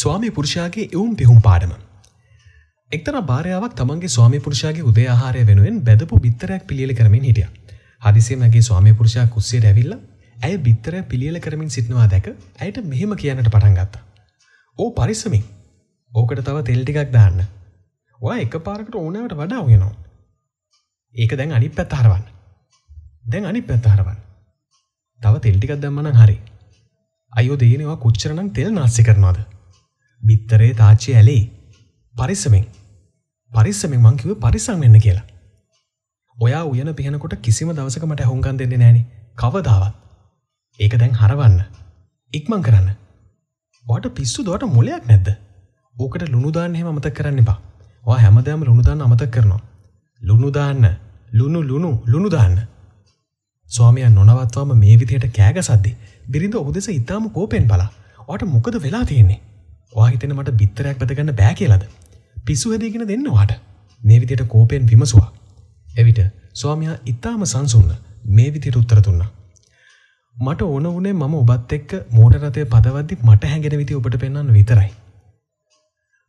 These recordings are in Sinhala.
ස්වාමී පුරුෂයාගේ එවුම් පිහුම් පාඩම. එක්තර භාරයාවක් තමන්ගේ ස්වාමී පුරුෂයාගේ උදේ ආහාරය වෙනුවෙන් බැදපු බිත්තරයක් පිළියල කරමින් හිටිය. හදිසියමගේ ස්වාමී පුරුෂයා කුස්සේ ඇවිල්ල ඇය බිත්තර පිළියල කරමින් සිටනවා දැක ඇයට මෙහෙම කියන්නට පටන් ගත්තා. ඕ පරිස්සමින් ඕකට තව තෙල්ටිකක් දාන්න. වා එක පාරකට ඕනවට වඩා උයනවා. ඒක දැන් අනි පැත්හරවන්න. දැන් අනි පැත්හරවන්න. තව තෙල්ටිකක් දැම්මන හරි. අයෝ දේනවා කුච්චරනම් තෙල් නාස්සි කරනවාද. බිත්තරේ තාච්චි ඇලේ පරිස්සමෙන් පරිස්සමෙන් මංකිව පරිසං වෙන්න කියලා. ඔයා උයන පිහනකොට කිසිම දවසක මට හොංකන් දෙන්නේ නෑනේ කවදාවත්. ඒක දැන් හරවන්න. ඉක්මං කරන්න. වාට පිස්සු දොට මොලයක් නැද්ද. ඕකට ලුණුදාන්න හෙම අමතක් කරන්න එපා. වා හැමදෑම ලුණුදාන්න අමතක් කරනවා. ලුණුදාන්න ලුණු ලුණු ලුණුදාන්න. ස්වාමය නොනවත්වාම මේ විදියට කෑග සද්දි බිරිඳ ඔහුදෙස ඉතාම කෝපෙන් බලා වාට මොකද වෙලා තියෙන්නේ. වාහිතන මට බිත්තරයක් බැතගන්න බෑ කියලද. පිස්සු හැදීගෙන දෙන්නවාට මේ විදියට කෝපයෙන් විමසවා. එවිට ස්වාමයා ඉතාම සංසුන්න මේ විදියට උත්තර දුන්නා. මට ඕන වනේ මම ඔබත් එක්ක මෝටරතය පදවද්දි මට හැඟෙන විදි ඔබට පෙන්න්න විතරයි.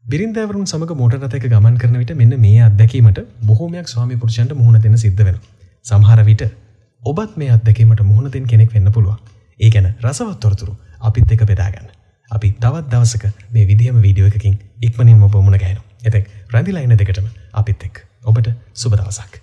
බිරින්දවරුන් සමග මෝටරතයක ගමන් කරන විට මෙන්න මේ අත්දැකීමට බොහෝමයක් ස්වාමි පුරුෂන්ට මුහුණ දෙන සිද්ධ වෙන. සමහර විට ඔබත් මේ අත්දැකීමට මුහුණ දෙන් කෙනෙක් වෙන්න පුළුවන්. ඒ ගැන රසවත් තොරතුරු අපිත් එක බෙදාගන්න. අපි තවත් දවසක මේ විදිහම වීඩියෝ එකකින් ඉක්මනින් ඔබ මුණ ගැහෙනවා. එතෙක් රැඳිලා ඉන්න දෙකටම අපිත් එක්ක. ඔබට සුබ දවසක්.